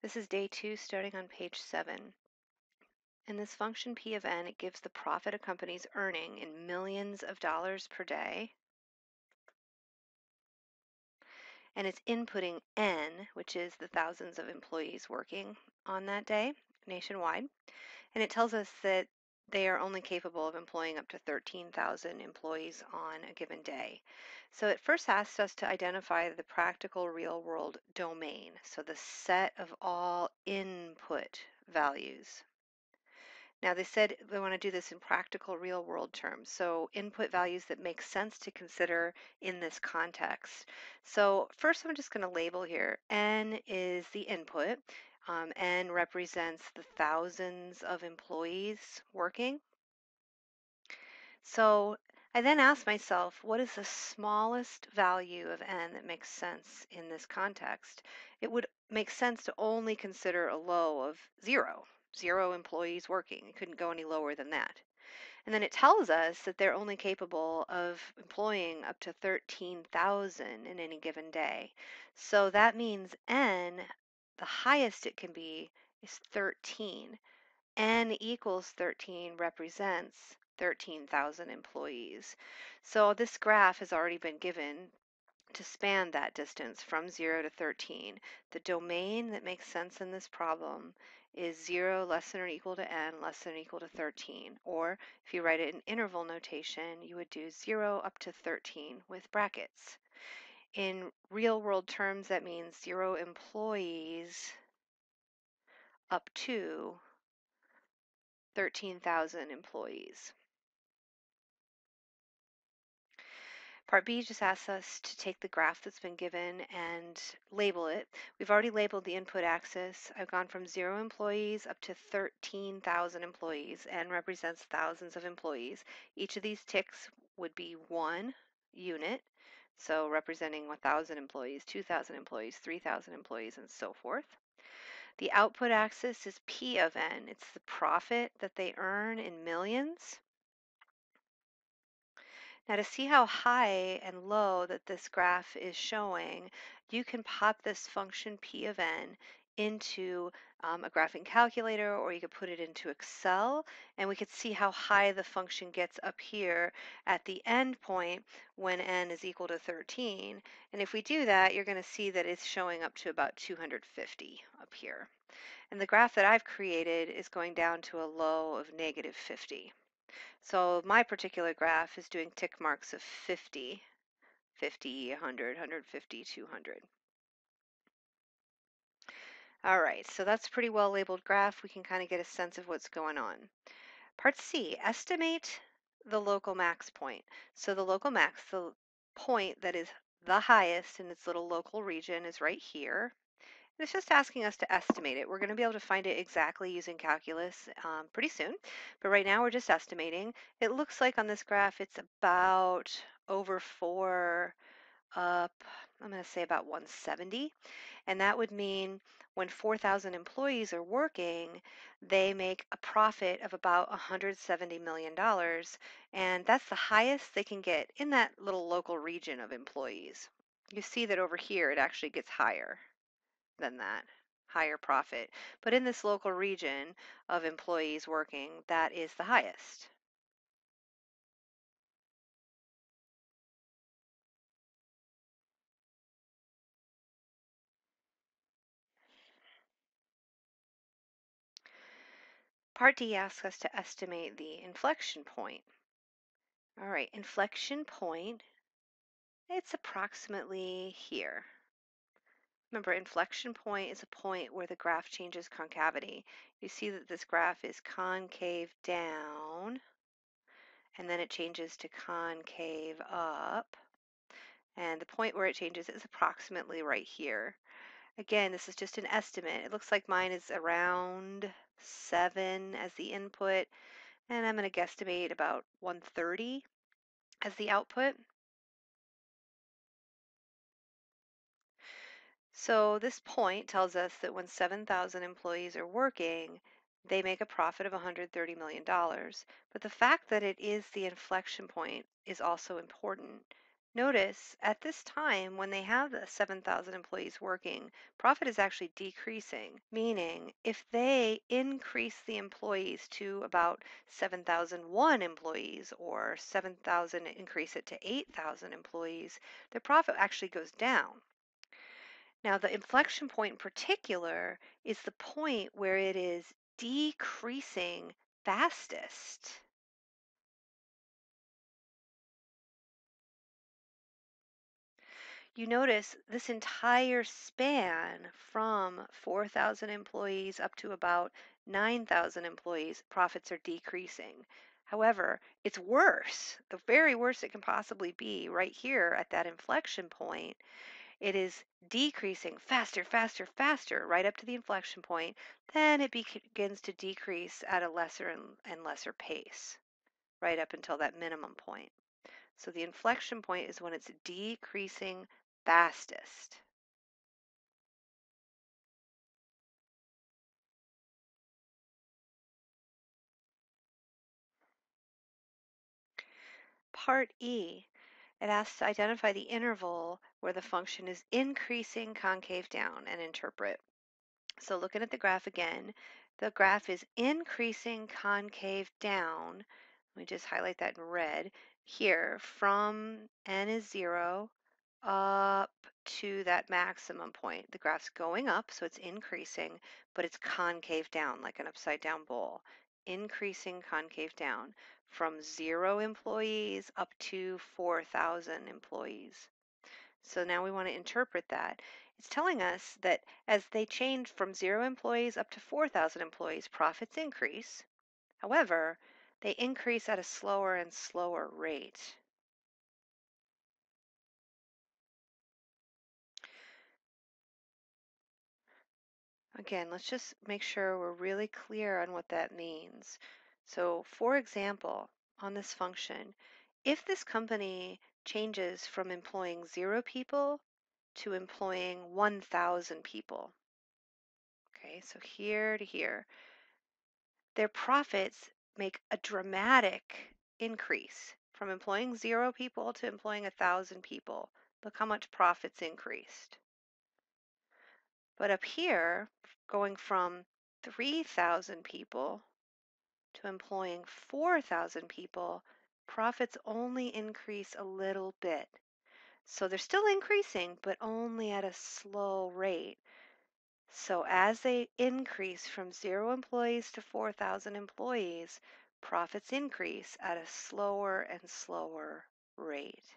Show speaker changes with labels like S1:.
S1: This is day two starting on page seven. In this function P of n, it gives the profit a company's earning in millions of dollars per day. And it's inputting n, which is the thousands of employees working on that day nationwide. And it tells us that they are only capable of employing up to 13,000 employees on a given day. So it first asks us to identify the practical real world domain, so the set of all input values. Now they said they want to do this in practical real world terms. So input values that make sense to consider in this context. So first I'm just going to label here. N is the input. Um, N represents the thousands of employees working. So I then ask myself, what is the smallest value of n that makes sense in this context? It would make sense to only consider a low of zero, zero employees working. It couldn't go any lower than that. And then it tells us that they're only capable of employing up to 13,000 in any given day. So that means n, the highest it can be, is 13. n equals 13 represents 13,000 employees. So this graph has already been given to span that distance from 0 to 13. The domain that makes sense in this problem is 0 less than or equal to n less than or equal to 13. Or if you write it in interval notation, you would do 0 up to 13 with brackets. In real world terms, that means 0 employees up to 13,000 employees. Part B just asks us to take the graph that's been given and label it. We've already labeled the input axis. I've gone from zero employees up to 13,000 employees and represents thousands of employees. Each of these ticks would be one unit, so representing 1,000 employees, 2,000 employees, 3,000 employees, and so forth. The output axis is P of n. It's the profit that they earn in millions. Now to see how high and low that this graph is showing, you can pop this function p of n into um, a graphing calculator or you could put it into Excel and we could see how high the function gets up here at the end point when n is equal to 13. And if we do that, you're going to see that it's showing up to about 250 up here. And the graph that I've created is going down to a low of negative 50. So my particular graph is doing tick marks of 50, 50, 100, 150, 200. All right, so that's a pretty well labeled graph. We can kind of get a sense of what's going on. Part C, estimate the local max point. So the local max, the point that is the highest in its little local region is right here. It's just asking us to estimate it. We're going to be able to find it exactly using calculus um, pretty soon, but right now we're just estimating. It looks like on this graph it's about over 4 up, I'm going to say about 170, and that would mean when 4,000 employees are working, they make a profit of about $170 million, and that's the highest they can get in that little local region of employees. You see that over here it actually gets higher than that higher profit. But in this local region of employees working, that is the highest. Part D asks us to estimate the inflection point. All right, inflection point, it's approximately here. Remember, inflection point is a point where the graph changes concavity. You see that this graph is concave down, and then it changes to concave up. And the point where it changes is approximately right here. Again, this is just an estimate. It looks like mine is around 7 as the input, and I'm going to guesstimate about 130 as the output. So this point tells us that when 7,000 employees are working, they make a profit of $130 million. But the fact that it is the inflection point is also important. Notice at this time, when they have the 7,000 employees working, profit is actually decreasing, meaning if they increase the employees to about 7,001 employees or 7,000 increase it to 8,000 employees, their profit actually goes down. Now, the inflection point in particular is the point where it is decreasing fastest. You notice this entire span from 4,000 employees up to about 9,000 employees, profits are decreasing. However, it's worse, the very worst it can possibly be right here at that inflection point. It is decreasing faster, faster, faster, right up to the inflection point. Then it begins to decrease at a lesser and, and lesser pace, right up until that minimum point. So the inflection point is when it's decreasing fastest. Part E, it asks to identify the interval where the function is increasing concave down and interpret. So looking at the graph again, the graph is increasing concave down. Let me just highlight that in red. Here, from n is 0 up to that maximum point. The graph's going up, so it's increasing, but it's concave down like an upside down bowl. Increasing concave down from zero employees up to 4,000 employees. So now we want to interpret that. It's telling us that as they change from zero employees up to 4,000 employees, profits increase. However, they increase at a slower and slower rate. Again, let's just make sure we're really clear on what that means. So for example, on this function, if this company changes from employing zero people to employing 1,000 people, okay, so here to here, their profits make a dramatic increase from employing zero people to employing a thousand people. Look how much profits increased. But up here, going from 3,000 people to employing 4,000 people, profits only increase a little bit. So they're still increasing, but only at a slow rate. So as they increase from zero employees to 4,000 employees, profits increase at a slower and slower rate.